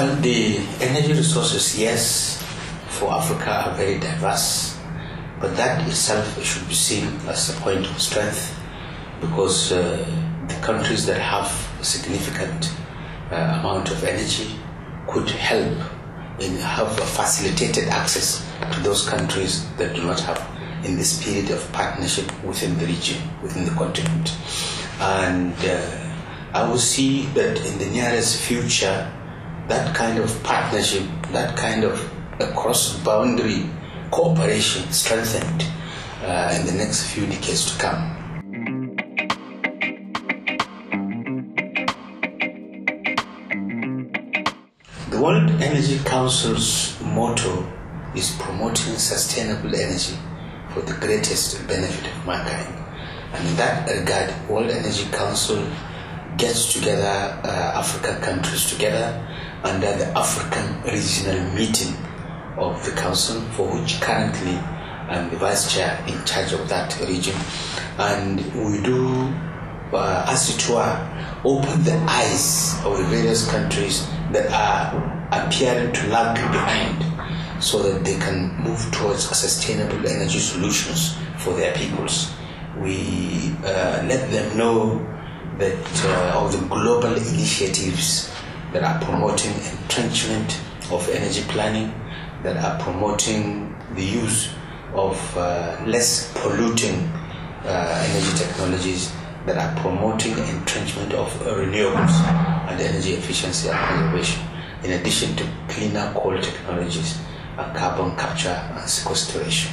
energy resources, yes, for Africa are very diverse, but that itself should be seen as a point of strength because uh, the countries that have a significant uh, amount of energy could help in have facilitated access to those countries that do not have in the spirit of partnership within the region, within the continent. And uh, I will see that in the nearest future, that kind of partnership, that kind of cross-boundary cooperation strengthened uh, in the next few decades to come. The World Energy Council's motto is promoting sustainable energy for the greatest benefit of mankind. And in that regard, World Energy Council gets together uh, African countries together under the African Regional Meeting of the Council, for which currently I'm the Vice Chair in charge of that region. And we do, uh, as it were, open the eyes of the various countries that are appearing to lag behind so that they can move towards sustainable energy solutions for their peoples. We uh, let them know that uh, of the global initiatives that are promoting entrenchment of energy planning, that are promoting the use of uh, less polluting uh, energy technologies, that are promoting entrenchment of renewables and energy efficiency and conservation, in addition to cleaner coal technologies and carbon capture and sequestration.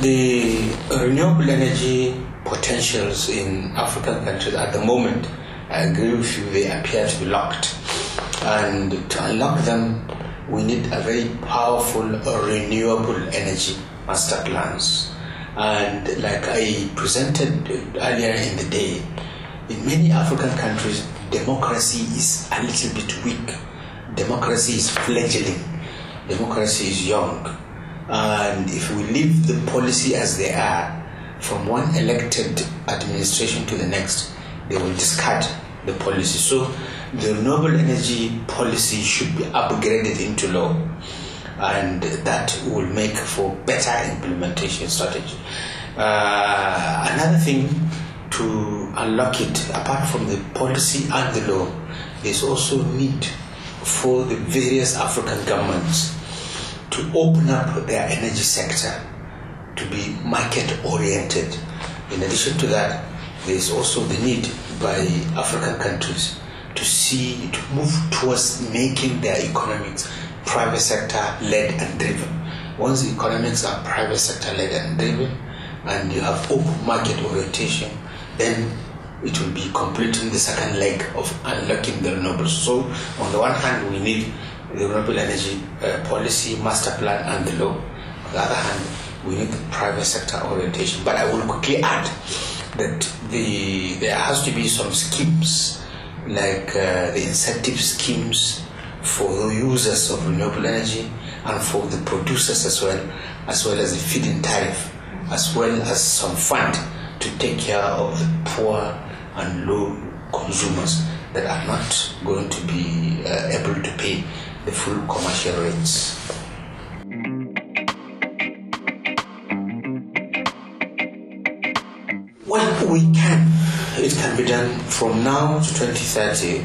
The renewable energy potentials in African countries at the moment, I agree with you, they appear to be locked. And to unlock them, we need a very powerful renewable energy master plans. And like I presented earlier in the day, in many African countries, democracy is a little bit weak. Democracy is fledgling. Democracy is young. And if we leave the policy as they are, from one elected administration to the next, they will discard the policy. So the renewable energy policy should be upgraded into law. And that will make for better implementation strategy. Uh, another thing to unlock it, apart from the policy and the law, there's also need for the various African governments to open up their energy sector to be market oriented. In addition to that, there is also the need by African countries to see, to move towards making their economics private sector led and driven. Once the economics are private sector led and driven, and you have open market orientation, then it will be completing the second leg of unlocking the renewables. So, on the one hand, we need renewable energy uh, policy, master plan, and the law. On the other hand, we need the private sector orientation. But I will quickly add that the there has to be some schemes like uh, the incentive schemes for the users of renewable energy and for the producers as well, as well as the feed-in tariff, as well as some fund to take care of the poor and low consumers that are not going to be uh, able to pay the full commercial rates. Well, we can. It can be done from now to 2030,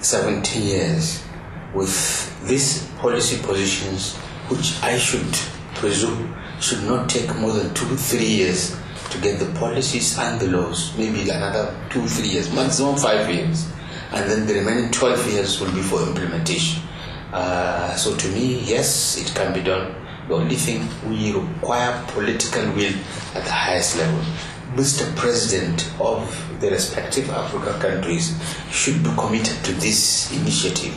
17 years, with these policy positions, which I should presume should not take more than two, three years to get the policies and the laws, maybe another two, three years, maximum five years, and then the remaining 12 years will be for implementation. Uh, so to me, yes, it can be done. The only thing we require political will at the highest level. Mr. President of the respective African countries should be committed to this initiative,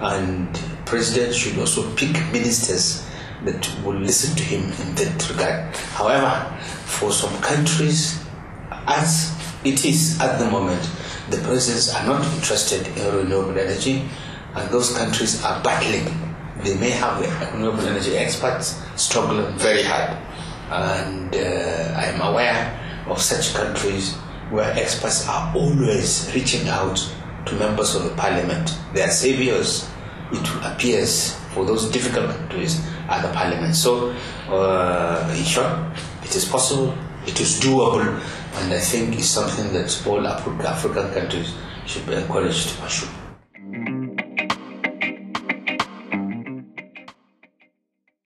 and President should also pick ministers that will listen to him in that regard. However, for some countries, as it is at the moment, the presidents are not interested in renewable energy, and those countries are battling. They may have renewable energy experts struggling very hard, and uh, I am aware of such countries where experts are always reaching out to members of the parliament. They are saviors, it appears, for those difficult countries at the parliament. So, uh, in short, it is possible, it is doable, and I think it's something that all African countries should be encouraged to pursue.